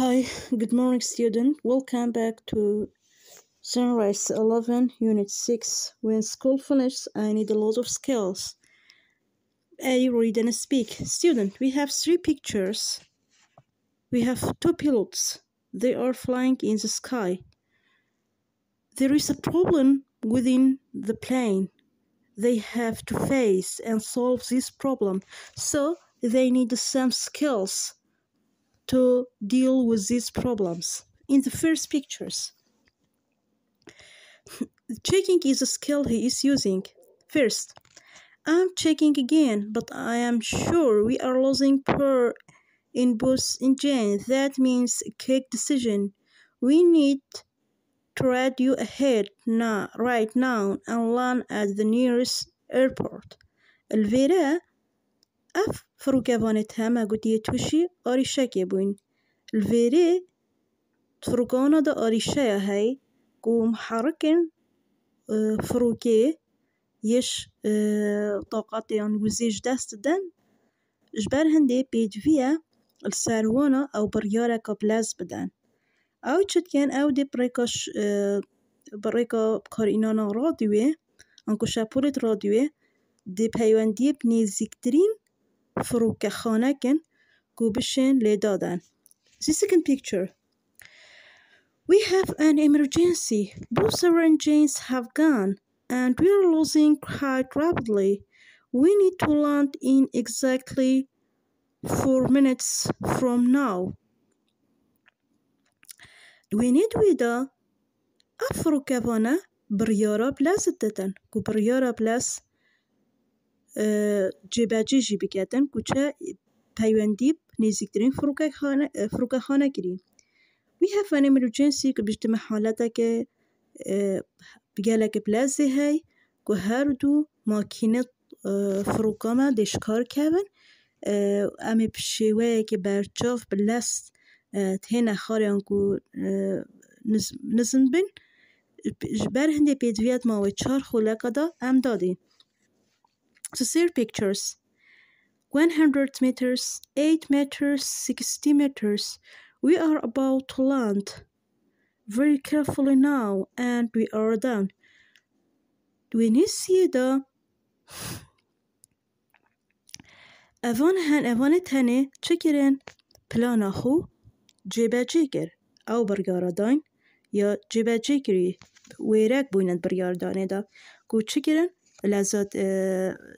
Hi, good morning student. Welcome back to Sunrise 11, Unit 6. When school finishes, I need a lot of skills. A. Read and speak. Student, we have three pictures. We have two pilots. They are flying in the sky. There is a problem within the plane. They have to face and solve this problem. So they need some skills to deal with these problems. In the first pictures, checking is a skill he is using. First, I'm checking again, but I am sure we are losing per in both engines. That means quick decision. We need to ride you ahead now, right now and land at the nearest airport. Elvira اف فروگوان تاما گوتي توشي آريشه كي بوين. الفيري فروگانا دا آريشه يا هاي گو محركن فروگي يش طاقات يان وزيج دست دن. جبر هنده بيدوية السروانا او بريارا كابلاز بدن. او چطکن او دي بريكاش بريكا بكارينانا راديوه انكو شاپورت راديوه دي پیواندی بنزیکترین bi nêzîktirîn فروکەخانەکن ku bişên lêdadan. The second picture. We have an emergency. Both our engines have gone and we are losing quite rapidly. We need to land in exactly four minutes from now. دوێنێ دوێدا ئەم فڕووکەوانە بڕیارە پلەست دەدەن و بڕیارە جبهجی جی بگیدن کچه پیوندیب نیزیگ فروکه خانه گیری می هفنه ملو جنسی که بیشتی محالتا که بگیلا که بلازه های که هر دو ماکینه فروکه ما دشکار کهون امی پشیوه که برچاف بلست تین نخاری آنگو نزن بین بر هنده پیدویت ماوی چار خولکه دا ام دادین pêdiviya mawê çar xuleka da em dadîn. The third pictures. 100 meters, 8 meters, 60 meters. We are about to land. Very carefully now, and we are done. دوێنێسیەدا ئەڤان هەن ئەڤانێت هەنێ چکرێن پلانە خۆ جێبەجێ کرد ئەو بەرگارەداین یا جێبەجێ کردی وێرەک بووینەت بڕیاردانێدا کو چکرن لەزات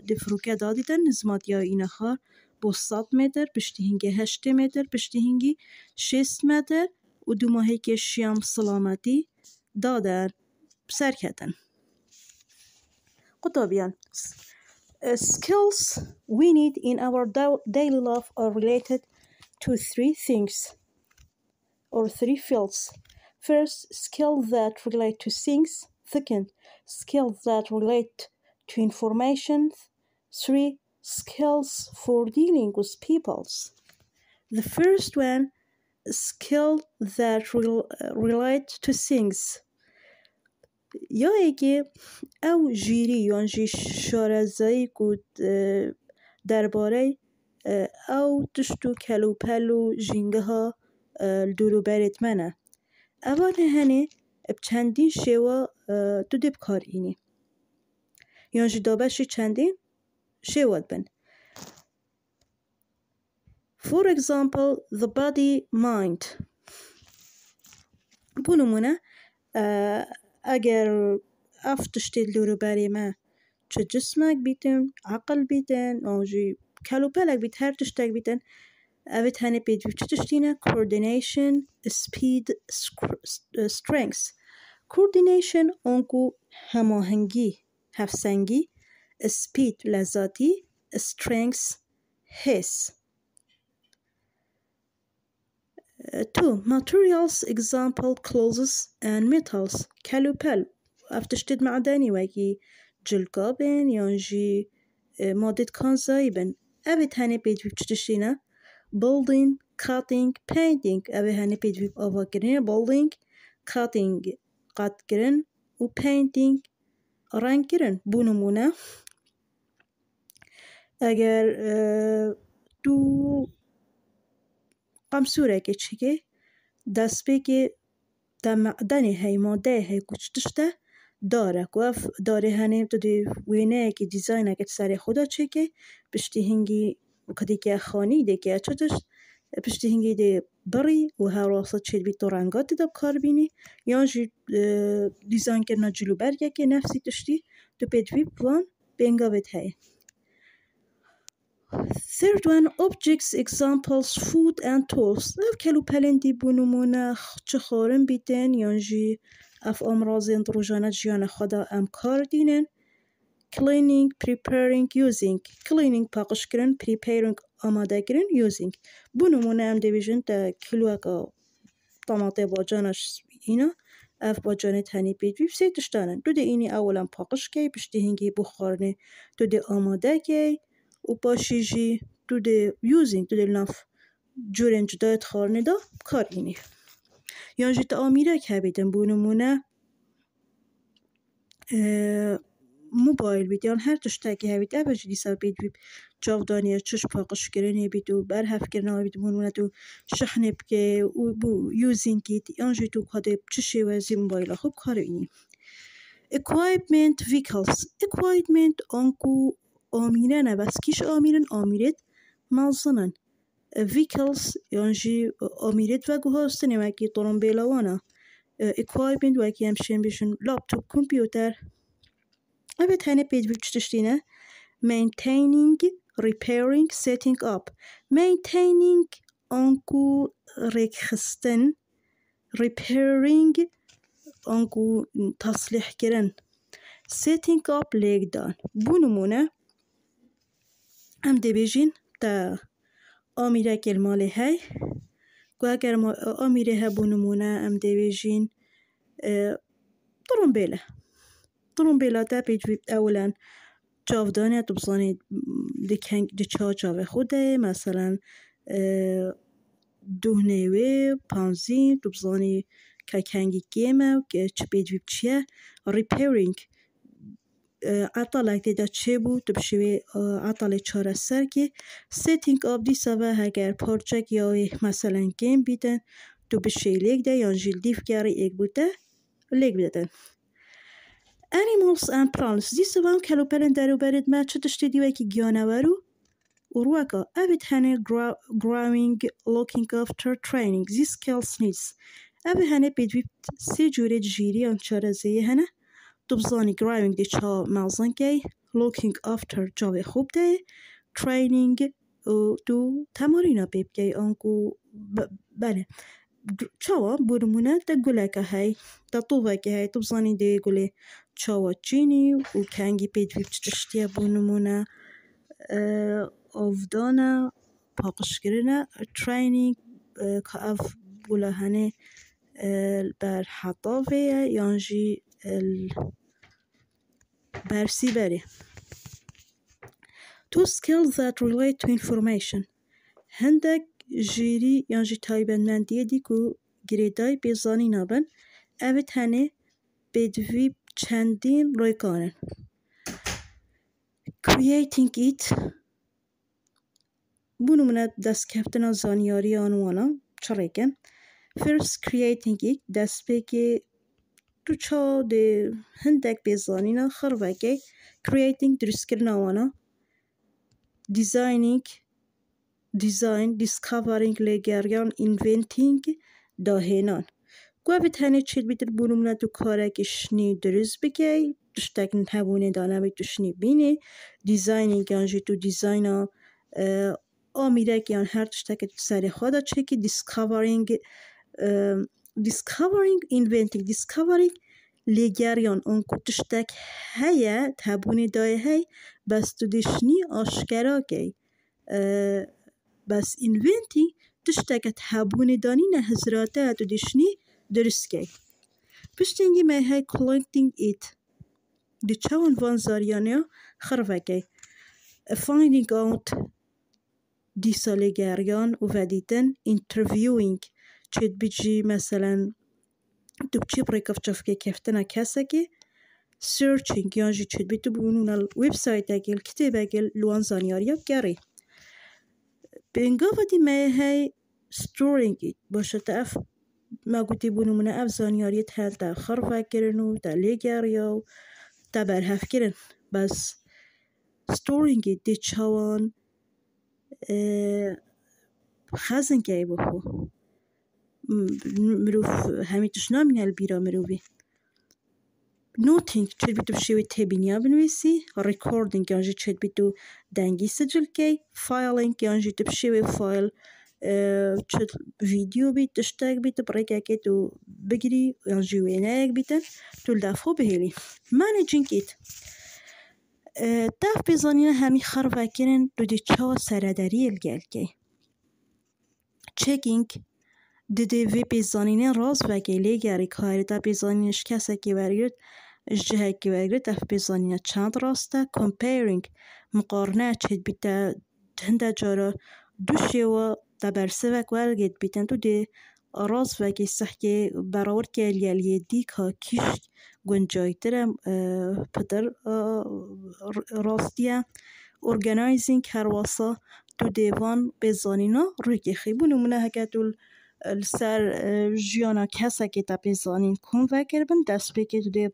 دیفروکە دادیدن نزماتیا ئینەخار بۆ 100 متر پشتی هنگی 8 متر پشتی هنگی 6 متر و دوماهێکی شیام سلامەتی دادەر سەرکەتن. قطبيان skills we need in our daily life are related to three things or three fields. First, skills that relate to things. Second, skills that relate to information. Three, skills for dealing with peoples. The first one, skill that rel relate to things. یایەکێ ئەو ژیری یانژی شارەزایی و دەربارەی ئەو تشت و کەلوپەل و ژینگەها دووروبەرێت منە ئەوانە هەنێ چەندین شێوە تو دێ بکارئینی یانژی دابەشی چەندین شێوەت بن For example, the body mind. بۆ نمونە ئەگەر ئەف تشتێت لەوروبەرێمە چ جسمێک بیتن عقل بیتن ئۆژی کەلوپەلێک بیت هەر تشتێک بیتن ئەوێت هەنێ پێ چ تشتینە coordination speed strength. Coordination ئۆنکو هەماهەنگی هەفسەنگی speed لەزاتی strength حس two materials example clothes and metals کەلوپەل ئەف تشتێت معدەنی وەکی جلگا بن یانژی مادێت کانزایی بن ئەوێت هەنێ پێ چ تشتینە building cutting painting ئەوێ هەنێ پێ ئاواکردنە building cutting قەتکردن و painting ڕەنگکردن بۆ نمونە ئەگەر دوو قەمسوورێکی چیکێ دەستپێکێ دەنێ هەی مادەیە هەیە کوچ تشتە دارە و دارێ هەنێ تو دێ وێنەیەکی دیزاینەکەت سەرێ خوددا چێکێ پشتی هنگی کدێکە خانی دێکە چتش پشتی پشتی هنگی ده بری و ها راست چید بی تو رنگات دب کار بینی. یا جی دیزان کرنا جلو برگه که نفسی تشتی تو پید بی پوان بینگا بید های Third one, objects, examples, food and tools. او کلو پلین دی بونمون چه خورن بیتن یا جی اف امراضین در جانه جیان خدا امکار دینن. Cleaning, preparing, using. Cleaning, پاکش کردن, preparing, آماده کردن یوزینگ. بو نمونه هم دیویژن تا کلو اکا با جانش اینا اف با جانه تنی بید بیب سی تشتانن دو ده اینی اولا پاکش که پشتی هنگی بخارنه دو ده آماده که و باشی جی دو ده یوزینگ دو ده لنف جورن جدایت خارنه دا کار اینی. یانجی تا آمیره که بیدن بو نمونه موبایل بید یعنی هر توش تاکی هاوید او جدی سا بید بید چاق دانی ها چش پاقش گرنی بید و بر هفت گرن ها بید موند و شحنی بگه و بو یوزین گید یعنی جوی تو بخواده چشی وزی موبایل خوب کارو اینی. اکوائیبمنت ویکلز اکوائیبمنت آنکو آمینه نوست کش آمینن آمیرد ملزنن ویکلز یعنی جوی آمیرد و گوها استنی وکی طرن بیلوانا اکوائیبمنت وکی همشین بیشن لابتوب کمپیوتر. أبي تاني بيج بتشتشتينا maintaining repairing setting up. Maintaining أنكو ريكخستن repairing أنكو تصليح كرن setting up leg down. بو نمونة أم دبيجين تا أميرة كلمالي هاي. وأجر أميرة هبو نمونة أم دبيجين أه طرمبيله اتومبیل ها دبید وید اولا چاودانی ها دبزانی دی چا چا به خوده مثلا دو نیوه پانزی دبزانی که کنگی گیمه و چه بید وید چیه؟ ریپیرینگ اطلاع دیدا چه بود؟ تو بشه اطلاع چهار سر که سیتینگ آب دی سوه هگر پرچک یا ایه مثلا گیم بیدن تو بشه لیگ یا جلدیف گره ایگ بوده لگ بیدن Animals and plants dîsa ve em kelûpelên derûberê me çi tiştê dî wekî giyanewer û rûeka ev ê hene growing, looking after, training. These skills needs. Ev ê hene pêdivî sê cûrê jîrî yan çarezeyê hene. Tu bizanî growing dê ça mezin key, looking after cavê xwe bide, training û tu temarîna pê bikey an ku belê çawa bû nimûne te guleke hey, te tovekê hey tu bizanî dê gulê çawa çînî û kengî pêdivî çi tiştî ye bû nimûne avdan e, paqijkirin e, training ka ev gula hene ber hetavê ye yan jî bersîberê. Two skills that relate to information. Hindek jêrî yan jî taybetmendiyê dî ku girêdayî pêzanîna bin ev ê tenê pêdivî چندین روی کانن creating it. بونمونه دست کفتن زانیاری آنوانا چرا ایکن first creating it. دست بگی. تو چا ده هندک بزانینا خر که creating درست کرن آوانا designing. Design. Discovering. لگریان inventing. داهنان گوه تنه چیل بیدر بولومنا دو کارکشنی درز بگی. دوشتگن تبونه دانه به دوشنی بینه دیزاینی گانجی تو دیزاینا آمیره گیان هر دوشتگ سر خدا چه که دیسکاورینگ دیسکاورینگ اینوینتینگ دیسکاورینگ لگر یان اون کتشتک هیه تبونه دایه هی. بس تو دشنی آشکرا گی. بس اینوینتی دشتک تبونه دانی نه هزراته تو دشنی Piştîngî me hey collecting it. Di çawan van zaryaniya xir veke. Finding out lêgeriyan û vedîtin interviewing çêt bicî meselen tu biçî pirê kevçevkê keftina kesekê searching çêt bî tu bûnûna websaytekê li kitêbekê li wan zanyariya gerî. Pêngava dî me hey storing it başa te ev ما گوتی بوونمونە ئەف زانیاریت هەل تا خڕڤکردن و تا و تا بەرهەفکردن بەس ستۆرینگی دێ چاوان خەزنگای بخۆ مرۆڤ هەمیتش نامینە بیرا مرۆڤی نوتینگ چێت بیت و شێوەی تێبینیا بنوویسی ڕێکۆردینگ یانژی چێت بیت و دەنگی سجلکەی فایلینگ یانژی تب شێوەی فایل فيديو بيت بیت، بيت بیت، كيتو بقري ويرجي وينايك بيتا تول دافو بهيلي ماني جينكيت تاف بيزانينا هامي خرفا كيرن دو دي تشاو سراداري الگال كي تشاكينك دو دي في بيزانينا راز فاكي لي جاري كاري تا بيزانينا شكاسا كي واريوت اشجاها كي واريو تاف بيزانينا چند راز تا كومبيرينك مقارنات شهد بيتا تهندا جارا تبرسه و کل گید بیتن تو دی راز و که سح که براور که الگل یه دی که کش گنجایی تره پتر راستیه ارگنایزینگ هر واسا تو دیوان بزانینا روی که خیبونی مونه هکتو سر جیانا کسا که تا بزانین. کن و کربن دست بی که تو دیو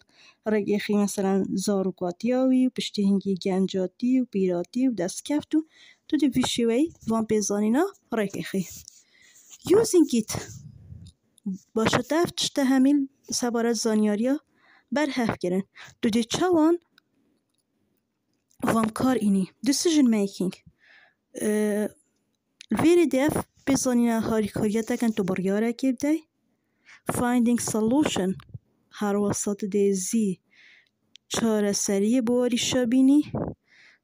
روی خیلی مثلا زاروکاتی هاوی و پشتی هنگی گنجاتی و پیراتی و دست کفتو تو دو بشي وي وان بيزاني نا راك اخي يوزين جيت باشو دف تشته همين سبارة زانياريا بر هف گرن دو دي چوان وان کار اینی. دسیجن میکنگ ویری دیف بیزانی نا هاری کاریه تکن تو بریا را کیب دی. فایندنگ سلوشن هر واسات دی زی. سریه بواری شبینی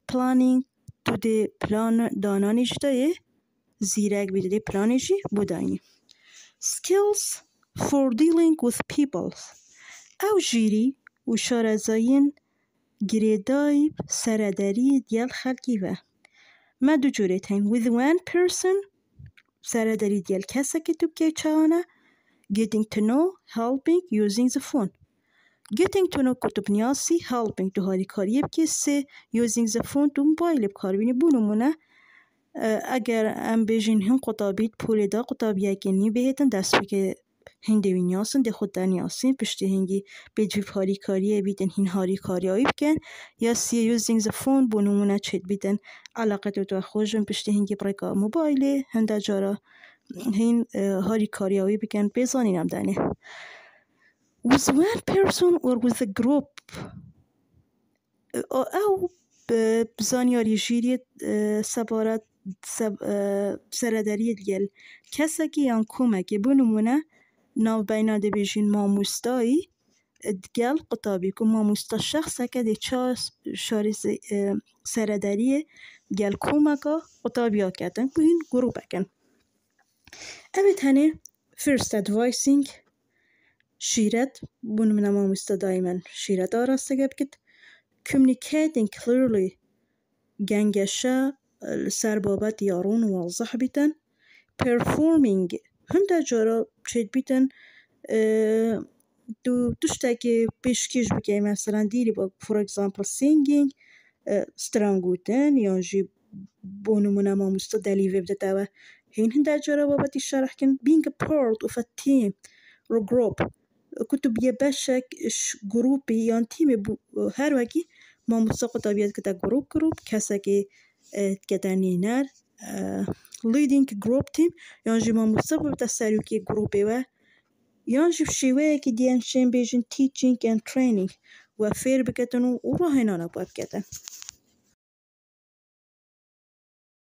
پلانینگ دوده پلان دانانیش دایه زیرک بیده پلانیشی بودانی Skills for dealing with people. او جیری و شارزاین گریدای سرداری دیال خلکی و. ما دو جوره تایم with one person سرداری دیال کسا که تو که چهانه getting to know, helping, using the phone. Getting to know biniyasî helping tu harîkariyê bikî sê using the phone tu mobaylê bikarbînî bû nimûne eger em bêjin hin qutabît polê da qutabiyekê nî bihêtin destpêkê hîn dê wî niyasin dê xwe te niyasîn piştîhingî pêcî harîkariyê bîtin hîn harîkariyayî bikin ya sê using the phone bû nimûne çêt bîtin eleqetê te xweş bin piştîhingî pirêka mobaylê hinda cara hîn harîkariyayî bikin pêzanîn em danê with one person or with a group? او او بزانی آری جیری سبارت سرداری دیل کسی که یان کومه که بونمونه نو بیناده بیشین ما مستایی دیل قطابی که ما مستا شخص که دی چا شاری سرداری دیل کومه که قطابی ها کتن که این گروه بکن اوی تنه فرست ادوائسینگ شیرت بونم من امام است دائما شیرت آراسته گب کت. کمیکیت این کلیرلی گنجش سر بابت یارون واضح بیتن. پرفورمینگ هم در جارا چید بیتن. دو دوشتا که پیشکیش بگیم مثلا با فور اگزامپل سینگینگ سترانگوتن یا جی بونو من امام است دلی ویب و هین هم در جارا شرح کن. بینگ پارت اف ا تیم رو گروپ. كتب يبشك ش جروب يان تيم هر وقتي ما مستقل تبيت كده جروب جروب كسا كي كتاني نار leading group team. يان جي ما مستقل بتسارو كي جروب و يان جي شوية كي ديان شين بيجن teaching و training. وفير بكتنو وراهنانا باب كده